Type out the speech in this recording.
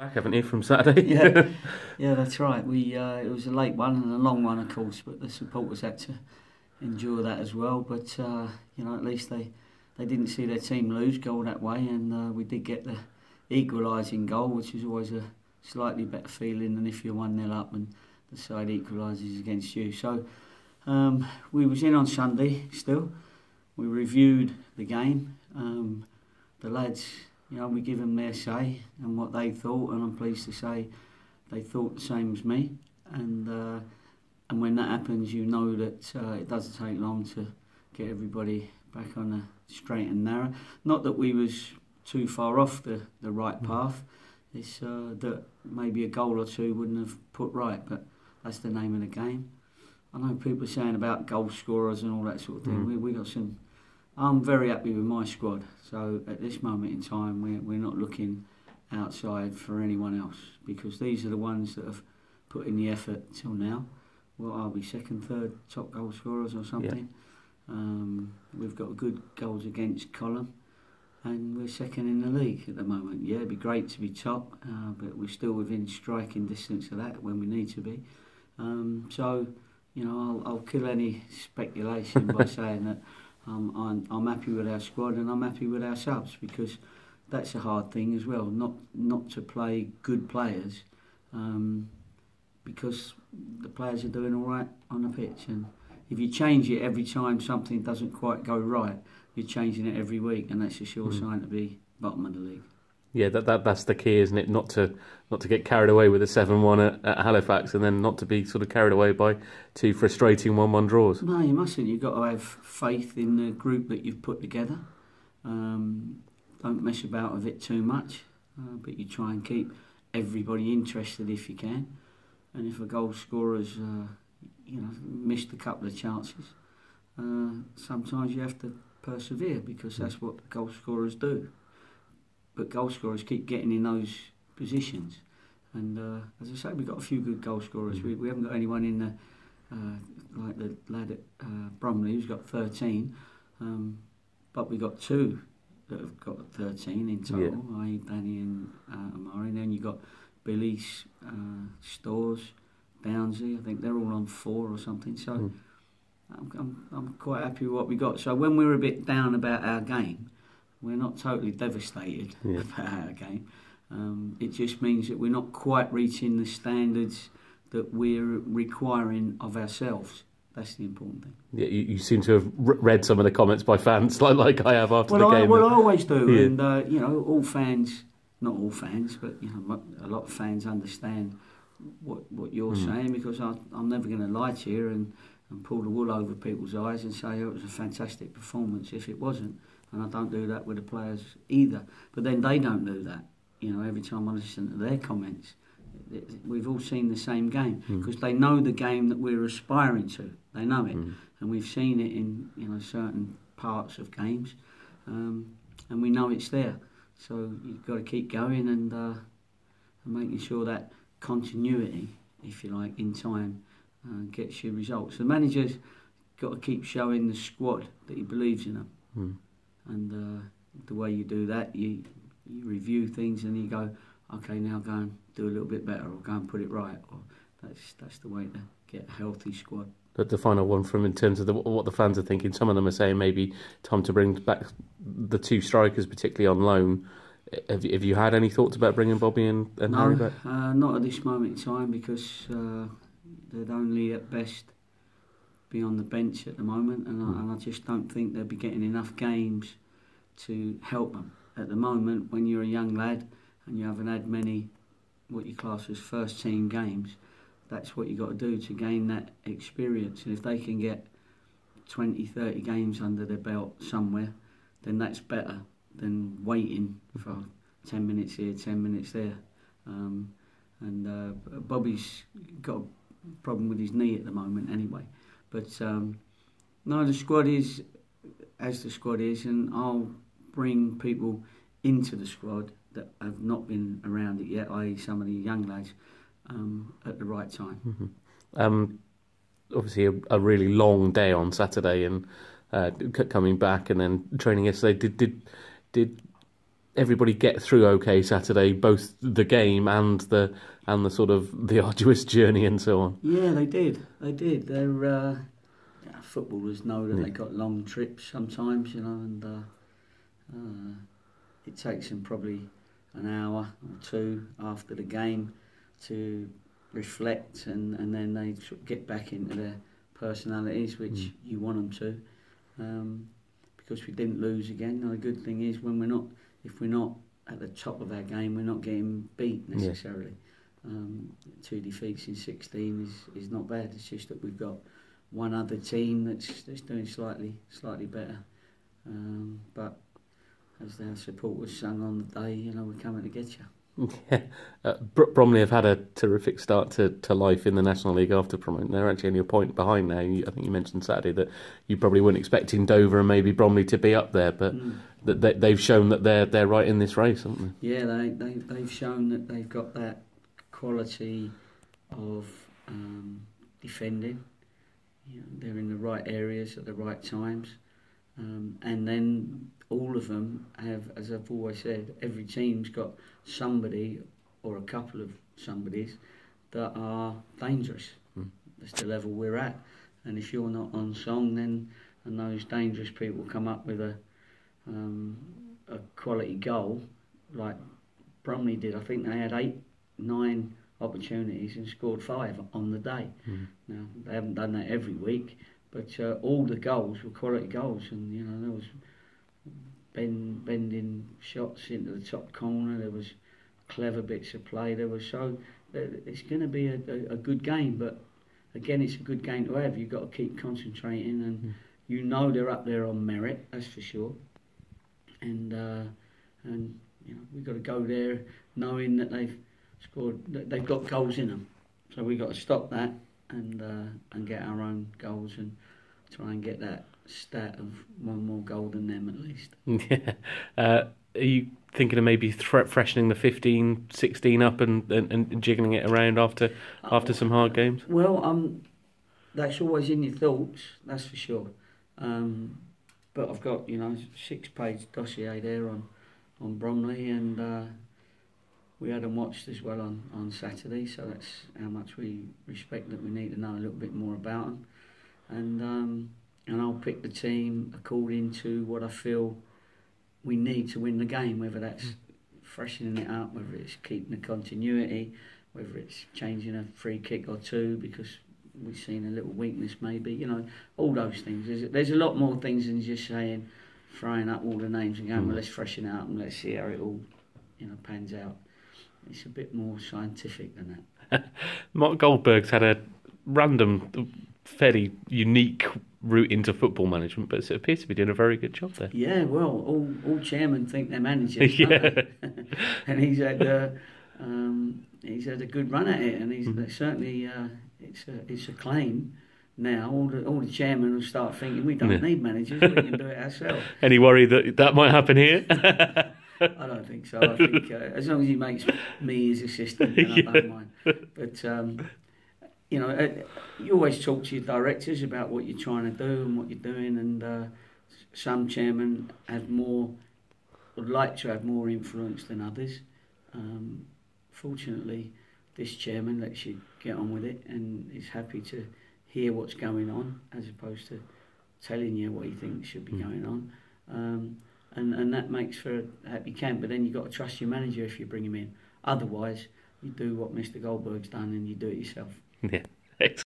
back, haven't you, from Saturday? yeah, yeah, that's right. We uh, it was a late one and a long one, of course, but the supporters had to endure that as well. But uh, you know, at least they they didn't see their team lose, go that way, and uh, we did get the equalising goal, which is always a slightly better feeling than if you're one 0 up and the side equalises against you. So um, we was in on Sunday still. We reviewed the game. Um, the lads you know, we give them their say and what they thought, and I'm pleased to say they thought the same as me. And uh, and when that happens, you know that uh, it doesn't take long to get everybody back on the straight and narrow. Not that we was too far off the, the right mm. path. It's uh, that maybe a goal or two wouldn't have put right, but that's the name of the game. I know people are saying about goal scorers and all that sort of thing. Mm. We we got some I'm very happy with my squad. So at this moment in time, we're, we're not looking outside for anyone else because these are the ones that have put in the effort till now. What are we, second, third top goal scorers or something? Yeah. Um, we've got good goals against column and we're second in the league at the moment. Yeah, it'd be great to be top, uh, but we're still within striking distance of that when we need to be. Um, so, you know, I'll, I'll kill any speculation by saying that um, I'm, I'm happy with our squad and I'm happy with our subs because that's a hard thing as well. Not not to play good players um, because the players are doing all right on the pitch. And if you change it every time something doesn't quite go right, you're changing it every week, and that's a sure mm. sign to be bottom of the league yeah, that, that that's the key, isn't it? Not to not to get carried away with a seven-one at, at, Halifax, and then not to be sort of carried away by two frustrating one-one draws. No, you mustn't. You've got to have faith in the group that you've put together. Um, don't mess about with it too much, uh, but you try and keep everybody interested if you can. And if a goal scorer's, uh, you know, missed a couple of chances, uh, sometimes you have to persevere because that's what goal scorers do but goal scorers keep getting in those positions. And uh, as I say, we've got a few good goal scorers. Mm. We, we haven't got anyone in the, uh, like the lad at uh, Bromley who's got 13, um, but we've got two that have got 13 in total, yeah. i.e. Danny and uh, Amari. And then you've got Billy's, uh, Stores, Downsy, I think they're all on four or something. So mm. I'm, I'm, I'm quite happy with what we got. So when we're a bit down about our game, we're not totally devastated yeah. about our game. Um, it just means that we're not quite reaching the standards that we're requiring of ourselves. That's the important thing. Yeah, you, you seem to have read some of the comments by fans, like like I have after well, the I, game. Well, I always do, yeah. and uh, you know, all fans, not all fans, but you know, a lot of fans understand what what you're mm. saying because I, I'm never going to lie to you and, and pull the wool over people's eyes and say oh, it was a fantastic performance if it wasn't and I don't do that with the players either. But then they don't do that. You know, every time I listen to their comments, we've all seen the same game because mm. they know the game that we're aspiring to. They know it, mm. and we've seen it in you know certain parts of games, um, and we know it's there. So you've got to keep going and, uh, and making sure that continuity, if you like, in time uh, gets you results. The manager's got to keep showing the squad that he believes in them. Mm and uh, the way you do that, you you review things and you go, okay, now go and do a little bit better, or go and put it right, or that's that's the way to get a healthy squad. But the final one from in terms of the, what the fans are thinking, some of them are saying maybe time to bring back the two strikers, particularly on loan. Have, have you had any thoughts about bringing Bobby and, and no, Harry back? Uh, not at this moment in time because uh, they'd only at best be on the bench at the moment, and, mm. I, and I just don't think they'll be getting enough games to help them. At the moment, when you're a young lad and you haven't had many what you class as first team games, that's what you've got to do to gain that experience. And if they can get 20, 30 games under their belt somewhere, then that's better than waiting for 10 minutes here, 10 minutes there. Um, and uh, Bobby's got a problem with his knee at the moment anyway. But um, no, the squad is as the squad is, and I'll bring people into the squad that have not been around it yet, i.e., some of the young lads, um, at the right time. Mm-hmm. Um, obviously, a, a, really long day on Saturday, and uh, coming back and then training yesterday. Did did did everybody get through okay Saturday, both the game and the and the sort of the arduous journey and so on. Yeah, they did. They did. They're uh, footballers know that Yeah. they got long trips sometimes, you know, and uh, uh, it takes them probably an hour or two after the game to reflect, and, and then they get back into their personalities, which Mm. you want them to. Um, because we didn't lose again. Now, the good thing is when we're not, if we're not at the top of our game, we're not getting beat Yeah. necessarily. Um, two defeats in 16 is, is not bad. It's just that we've got one other team that's, that's doing slightly slightly better. Um, but as our supporters sung on the day, you know, we're coming to get you. Yeah, uh, Bromley have had a terrific start to, to life in the National League after promoting. They're actually only a point behind now. You, I think you mentioned Saturday that you probably weren't expecting Dover and maybe Bromley to be up there, but Mm. that they, they've shown that they're they're right in this race, haven't Yeah, they, they, they've shown that they've got that quality of um, defending. You know, they're in the right areas at the right times. Um, and then all of them have, as I've always said, every team's got somebody or a couple of somebodies that are dangerous. Mm. That's the level we're at. And if you're not on song, then and those dangerous people come up with a um, a quality goal, like Bromley did. I think they had eight, nine opportunities and scored five on the day. Mm. Now they haven't done that every week, but uh, all the goals were quality goals, and you know there was bend, bending shots into the top corner. There was clever bits of play. There was so uh, it's going to be a, a, a good game, but again, it's a good game to have. You've got to keep concentrating, and Mm. you know they're up there on merit. That's for sure. And uh, and you know we've got to go there knowing that they've scored, that they've got goals in them. So we've got to stop that and uh, and get our own goals and try and get that stat of one more goal than them at least. Yeah. Uh, are you thinking of maybe thre- freshening the 15, 16 up and, and, and jiggling it around after after some hard games? Well, um, that's always in your thoughts, that's for sure. Um, but I've got you know six page dossier there on on Bromley, and uh, we had them watched as well on on Saturday. So that's how much we respect that. We need to know a little bit more about them, and um, and I'll pick the team according to what I feel we need to win the game. Whether that's freshening it up, whether it's keeping the continuity, whether it's changing a free kick or two because we've seen a little weakness maybe, you know, all those things. There's, there's a lot more things than just saying, throwing up all the names and going, Mm. well, let's freshen it up and let's see how it all, you know, pans out. It's a bit more scientific than that. Mark Goldberg's had a random, fairly unique route into football management, but it appears to be doing a very good job there. Yeah, well, all, all chairmen think they're managers, Yeah. don't they? and he's had uh, um, he's had a good run at it, and he's Mhm. certainly uh, it's a it's a claim. Now all the all the chairmen will start thinking we don't Yeah. need managers, we can do it ourselves. Any worry that that might happen here? I don't think so. I think uh, as long as he makes me his assistant, then I don't mind. But um, you know, uh, you always talk to your directors about what you're trying to do and what you're doing, and uh, some chairmen have more, would like to have more influence than others. Um, fortunately, this chairman lets you get on with it and is happy to hear what's going on as opposed to telling you what he thinks should be Mm. going on. Um, and, and that makes for a happy camp. But then you've got to trust your manager if you bring him in. Otherwise, you do what Mr. Goldberg's done and you do it yourself. yeah.